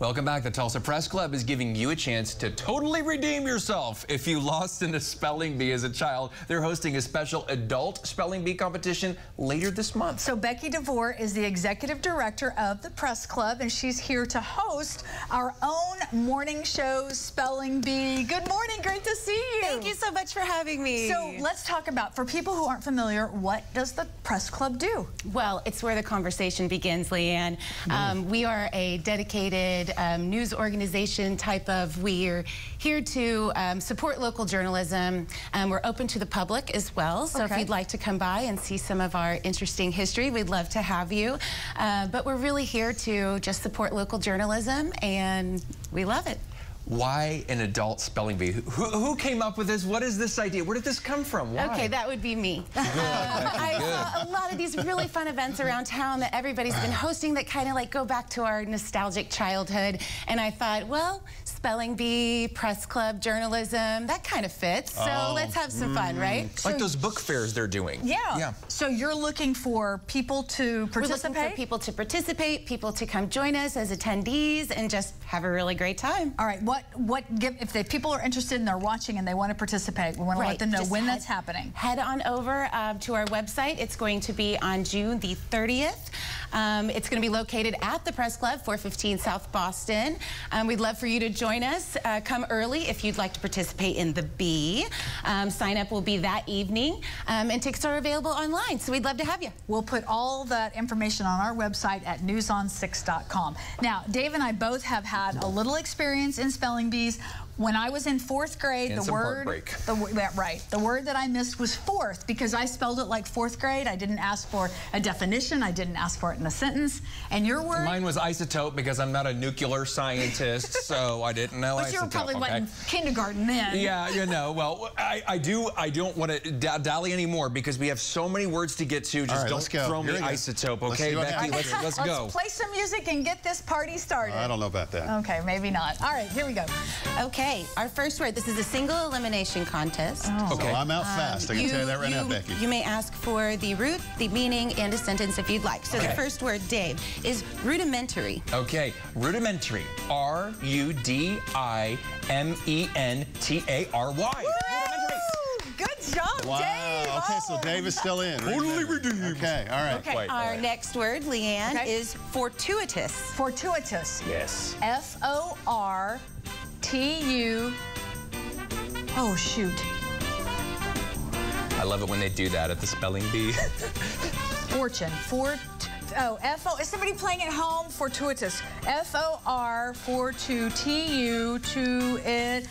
Welcome back. The Tulsa Press Club is giving you a chance to totally redeem yourself if you lost in a spelling bee as a child. They're hosting a special adult spelling bee competition later this month. So Becky DeVore is the executive director of the Press Club, and she's here to host our own morning show spelling bee. Good morning. Great to see you. Thank you so much for having me. So let's talk about, for people who aren't familiar, what does the Press Club do? Well, it's where the conversation begins, Leanne. Um, we are a dedicated um, news organization type of, we're here to um, support local journalism. Um, we're open to the public as well. So Okay. if you'd like to come by and see some of our interesting history, we'd love to have you. Uh, but we're really here to just support local journalism and we love it. Why an adult spelling bee? Who, who came up with this? What is this idea? Where did this come from? Why? Okay, that would be me. Um, I saw a lot of these really fun events around town that everybody's been hosting that kind of like go back to our nostalgic childhood. And I thought, well, spelling bee, press club, journalism, that kind of fits. So Oh. let's have some fun, right? like those book fairs they're doing. Yeah. Yeah. So you're looking for people to participate? We're looking for people to participate, people to come join us as attendees and just have a really great time. All right, what, what, give, if the people are interested and they're watching and they want to participate, we want to let them know just when head- that's happening. Head on over um, to our website. It's going to be on June the 30th. Um, it's going to be located at the Press Club, 415 South Boston. Um, we'd love for you to join us. Uh, come early if you'd like to participate in the bee. Um, sign up will be that evening, um, and tickets are available online. So we'd love to have you. We'll put all that information on our website at newson6.com. Now, Dave and I both have had a little experience in spelling bees. When I was in fourth grade, And the some word, heartbreak. the, right, the word that I missed was fourth because I spelled it like fourth grade. I didn't ask for a definition. I didn't ask for it in a sentence. And your word, Mine was isotope because I'm not a nuclear scientist, so I didn't know but isotope. you were probably okay? what, in kindergarten then. Yeah, you know. Well, I, I do. I don't want to dally anymore because we have so many words to get to. Just All right, don't let's go. throw me Here we go. isotope, Let's okay, Becky? Let's here. let's Let's play some music and get this party started. I don't know about that. Okay, maybe not. All right, here we go. Okay, our first word. This is a single elimination contest. Oh. Okay. So I'm out um, fast. I can tell you that right now, Becky. You may ask for the root, the meaning, and a sentence if you'd like. So the first word, Dave, is rudimentary. Okay, rudimentary. R U D I M E N T A R Y. Woo! Good job, wow. Dave. Okay, so Oh. Dave is still in. Totally redeemed. Okay, all right. Okay. Wait, Our wait. next word, Leanne, Okay. is fortuitous. Fortuitous. Yes. F O R T U. Oh, shoot. I love it when they do that at the spelling bee. Fortune. Fort. Oh, F O. Is somebody playing at home? Fortuitous. F O R for to T U Two it.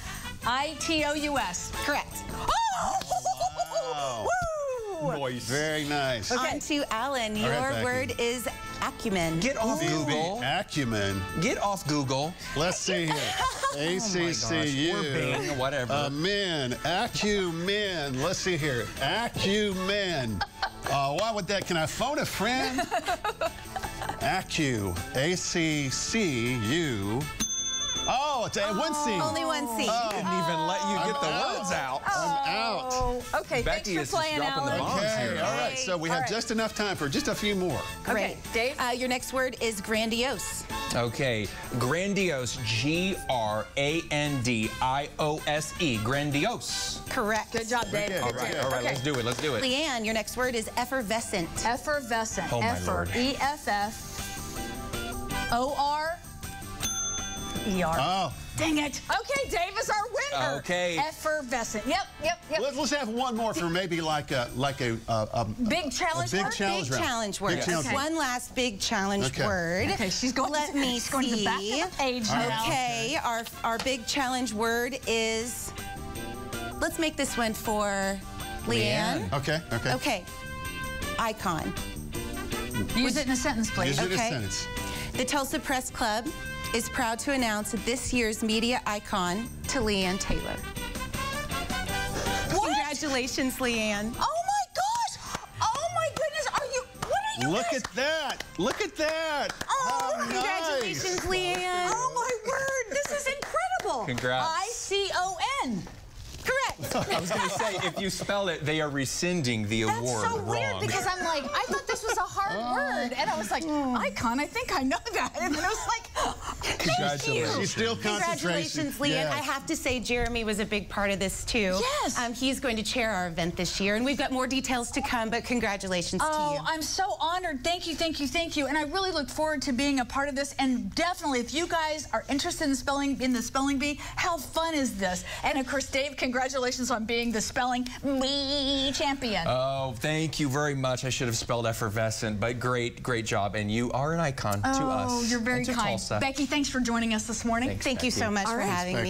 I T O U S. Correct. Oh! Woo! Voice. Very nice. Okay. On to Alan. Your right, word is acumen. Get off Google. Acumen. Get off Google. Let's see here. ACCU. Or Bing, whatever. Amen. Acumen. Let's see here. Acumen. Uh, why would that? Can I phone a friend? Acu. A C C U. Oh, it's a one C. Only one C. Oh. Didn't even let you get I'm the out. words out. I'm out. Oh, okay. Becky thanks is for just playing, dropping the Alan. bombs Okay, here. all right. So we have All right. just enough time for just a few more. Great. Dave? Uh, your next word is grandiose. Okay, grandiose. G R A N D I O S E. Grandiose. Correct. Good job, Dave. good. All right, all right. Okay. Let's do it. Let's do it. Leanne, your next word is effervescent. Effervescent. Oh, my Effer. Lord. E F F O R E R. Oh, Dang it. Okay, Dave is our winner. Okay. Effervescent. Yep, yep, yep. let's, let's have one more for maybe like a like a, a, a Big challenge a big word? challenge Big round. challenge word. Big challenge Okay. One last big challenge Okay. word. Okay, she's going, Let to, me she's going to the back of the page now. Okay, our our big challenge word is. Let's make this one for Leanne. Leanne. Okay, okay. Okay. Icon. Use it in a sentence, please. Use it in a Okay. sentence. The Tulsa Press Club is proud to announce this year's media icon to Leanne Taylor. What? Congratulations, Leanne. Oh my gosh! Oh my goodness! Are you? What are you? Look guys- at that! Look at that! Oh, How oh, Congratulations, nice. Leanne. Oh my word! This is incredible. Congrats. I C O N. Correct. I was going to say, if you spell it, they are rescinding the That's award so weird wrong. because I'm like, I thought this was a hard word, and I was like, hmm. icon. I think I know that, and then I was like, Congratulations. She's still. Congratulations, Lee. And I have to say, Jeremy was a big part of this too. Yes. Um, he's going to chair our event this year, and we've got more details to come. But congratulations Oh, to you. I'm so honored. Thank you, thank you, thank you. And I really look forward to being a part of this. And definitely, if you guys are interested in spelling in the spelling bee, how fun is this? And of course, Dave, congratulations on being the spelling bee champion. Oh, thank you very much. I should have spelled effervescent, but great, great job. And you are an icon to us. oh, you're very and to kind. Tulsa. Becky, thanks for joining us this morning. Thanks, Thank you so much All for right. having Thank me.